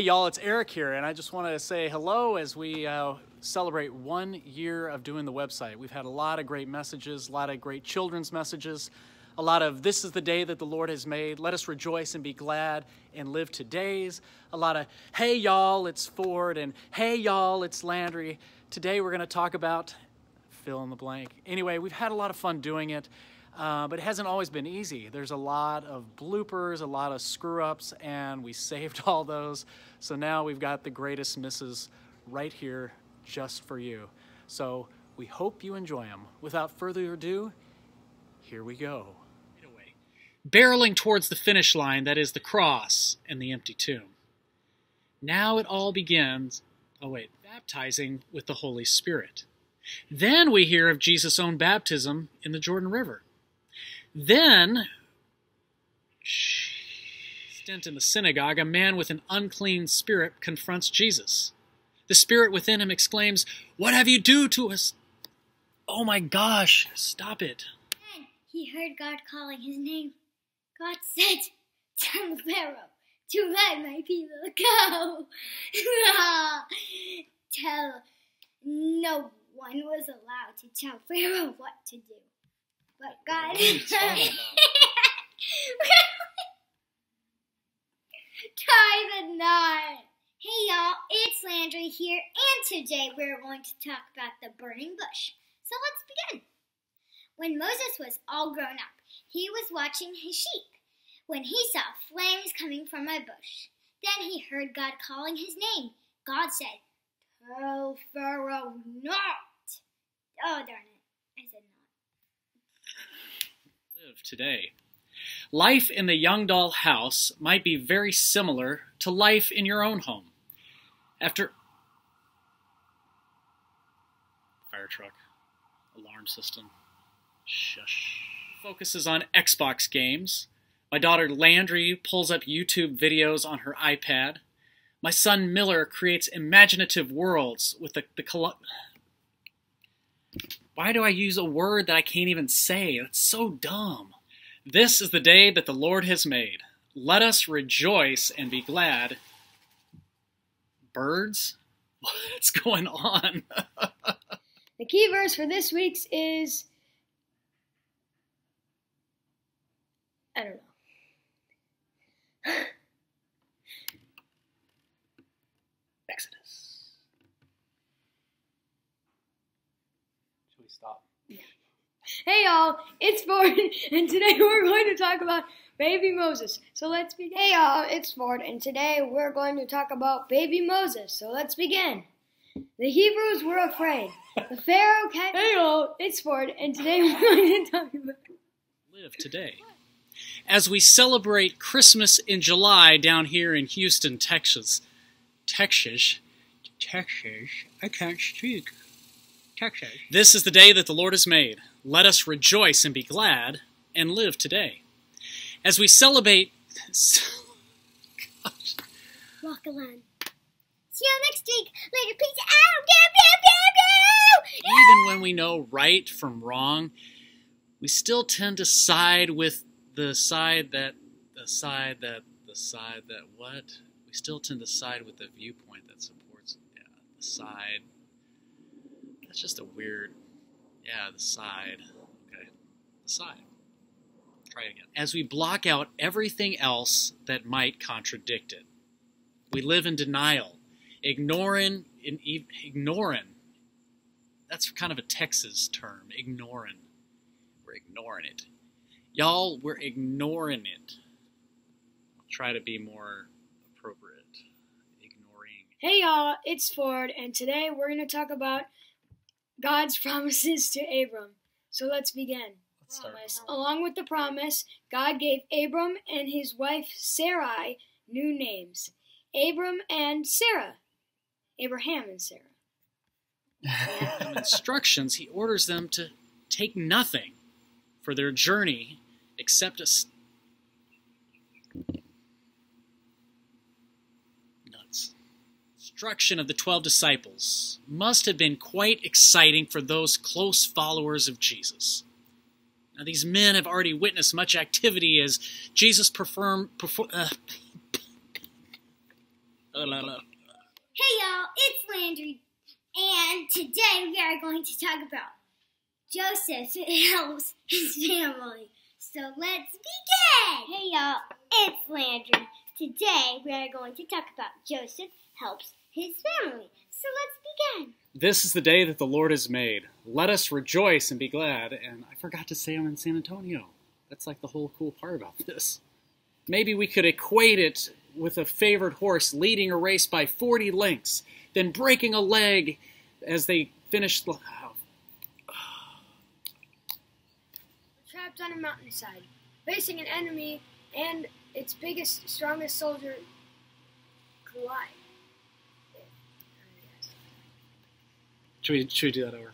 Hey, y'all, it's Eric here, and I just want to say hello as we uh, celebrate one year of doing the website. We've had a lot of great messages, a lot of great children's messages, a lot of this is the day that the Lord has made. Let us rejoice and be glad and live today's. A lot of hey, y'all, it's Ford, and hey, y'all, it's Landry. Today we're going to talk about fill in the blank. Anyway, we've had a lot of fun doing it. Uh, but it hasn't always been easy. There's a lot of bloopers, a lot of screw ups, and we saved all those. So now we've got the greatest misses right here just for you. So we hope you enjoy them. Without further ado, here we go. Barreling towards the finish line that is the cross and the empty tomb. Now it all begins. Oh, wait, baptizing with the Holy Spirit. Then we hear of Jesus' own baptism in the Jordan River. Then, stint in the synagogue, a man with an unclean spirit confronts Jesus. The spirit within him exclaims, What have you do to us? Oh my gosh, stop it. Then he heard God calling his name. God said, Tell Pharaoh to let my people go. tell no one was allowed to tell Pharaoh what to do. But God Tie the knot. Hey y'all, it's Landry here, and today we're going to talk about the burning bush. So let's begin. When Moses was all grown up, he was watching his sheep when he saw flames coming from a bush. Then he heard God calling his name. God said, Tell Pharaoh not. Oh, darn it. I said Live today. Life in the Youngdahl house might be very similar to life in your own home. After fire truck, alarm system, shush. Focuses on Xbox games. My daughter Landry pulls up YouTube videos on her iPad. My son Miller creates imaginative worlds with the, the Why do I use a word that I can't even say? That's so dumb. This is the day that the Lord has made. Let us rejoice and be glad. Birds? What's going on? the key verse for this week's is I don't know. Exodus. Should we stop? Hey y'all, it's Ford, and today we're going to talk about baby Moses. So let's begin. Hey y'all, it's Ford, and today we're going to talk about baby Moses. So let's begin. The Hebrews were afraid. The Pharaoh kept. Hey y'all, it's Ford, and today we're going to talk about. Live today. As we celebrate Christmas in July down here in Houston, Texas, Texas, Texas, I can't speak. Texas. This is the day that the Lord has made. Let us rejoice and be glad and live today. As we celebrate. Gosh. Walk alone. See you next week. Later, peace out. Pew, pew, pew. Even when we know right from wrong, we still tend to side with the side that the side that the side that what we still tend to side with the viewpoint that supports yeah, the side. That's just a weird yeah, the side. Okay. The side. Try it again. As we block out everything else that might contradict it. We live in denial, ignoring in, ignoring. That's kind of a Texas term, ignoring. We're ignoring it. Y'all, we're ignoring it. I'll try to be more appropriate. Ignoring. Hey y'all, it's Ford, and today we're going to talk about God's promises to Abram. So let's begin. Let's start. Along with the promise, God gave Abram and his wife Sarai new names Abram and Sarah. Abraham and Sarah. instructions, he orders them to take nothing for their journey except a nuts. Instruction of the twelve disciples must have been quite exciting for those close followers of Jesus. Now, these men have already witnessed much activity as Jesus perform, perform uh, Hey y'all, it's Landry, and today we are going to talk about Joseph helps his family. So let's begin! Hey y'all, it's Landry. Today we are going to talk about Joseph helps his family. So let's begin. This is the day that the Lord has made. Let us rejoice and be glad. And I forgot to say I'm in San Antonio. That's like the whole cool part about this. Maybe we could equate it with a favored horse leading a race by 40 lengths, then breaking a leg as they finish the. Oh. Trapped on a mountainside, facing an enemy and its biggest, strongest soldier collide. Should we, should we do that over?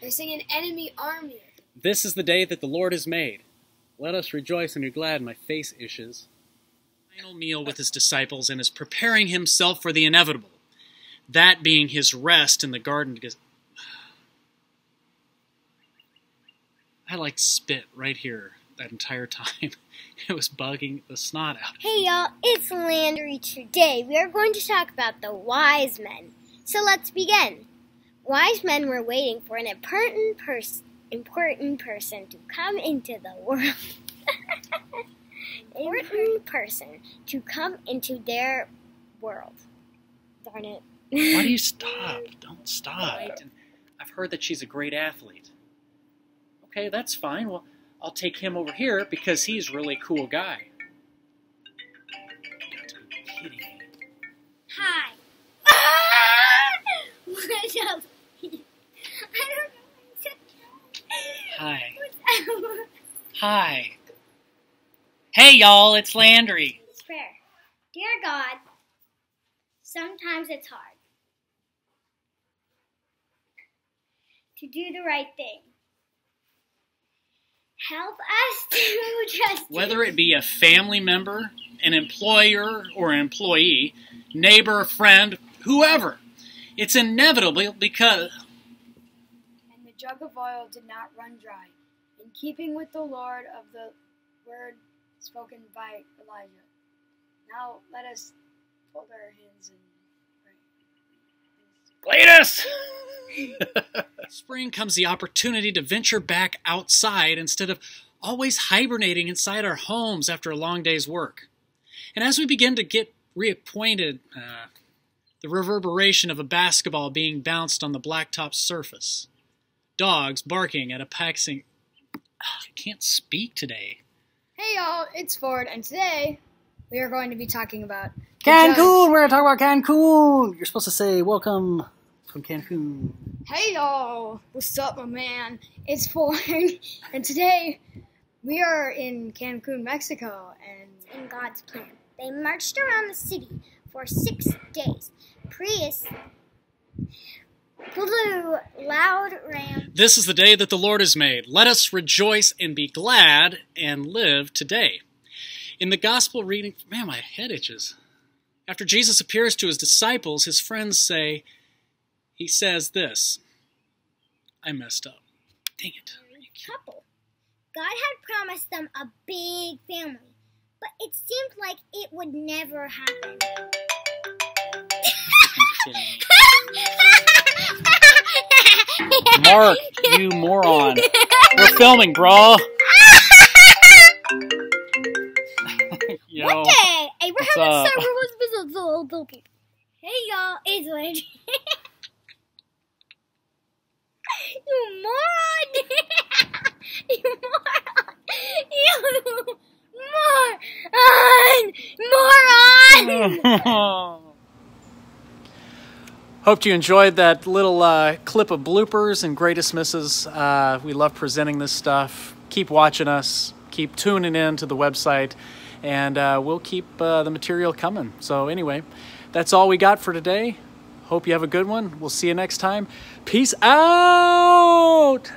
Facing an enemy army. This is the day that the Lord has made. Let us rejoice and be glad. My face ishes. Final meal with his disciples and is preparing himself for the inevitable. That being his rest in the garden. Because I like spit right here that entire time. It was bugging the snot out. Hey y'all, it's Landry. Today we are going to talk about the wise men. So let's begin. Wise men were waiting for an important person important person to come into the world. important person to come into their world. Darn it. Why do you stop? Don't stop. I've heard that she's a great athlete. Okay, that's fine. Well, I'll take him over here because he's a really cool guy. You got to be kidding me. Hi. What up? I don't know. Hi. Hi. Hey, y'all, it's Landry. It's prayer. Dear God, sometimes it's hard to do the right thing. Help us to trust Whether it be a family member, an employer or an employee, neighbor, friend, whoever, it's inevitable because And the jug of oil did not run dry, in keeping with the Lord of the word spoken by Elijah. Now let us fold our hands and pray. Cletus! Spring comes the opportunity to venture back outside instead of always hibernating inside our homes after a long day's work. And as we begin to get reacquainted, uh, the reverberation of a basketball being bounced on the blacktop surface, dogs barking at a paxing. I can't speak today. Hey y'all, it's Ford, and today we are going to be talking about Cancun! We're going to talk about Cancun! You're supposed to say, Welcome from Cancun. Hey y'all, what's up, my man? It's Ford, and today we are in Cancun, Mexico, and in God's plan. They marched around the city for six days. Prius blew loud ram. This is the day that the Lord has made. Let us rejoice and be glad and live today. In the gospel reading, man, my head itches. After Jesus appears to his disciples, his friends say, he says this I messed up. Dang it. couple. God had promised them a big family, but it seemed like it would never happen. Mark, you moron. We're filming, bro. Yo. One day, Abraham What's and up? Sarah was visiting the little people. Hey y'all, it's Landry. you moron! you moron! You moron! Moron! Hope you enjoyed that little uh, clip of bloopers and greatest misses. Uh, we love presenting this stuff. Keep watching us. Keep tuning in to the website, and uh, we'll keep uh, the material coming. So anyway, that's all we got for today. Hope you have a good one. We'll see you next time. Peace out.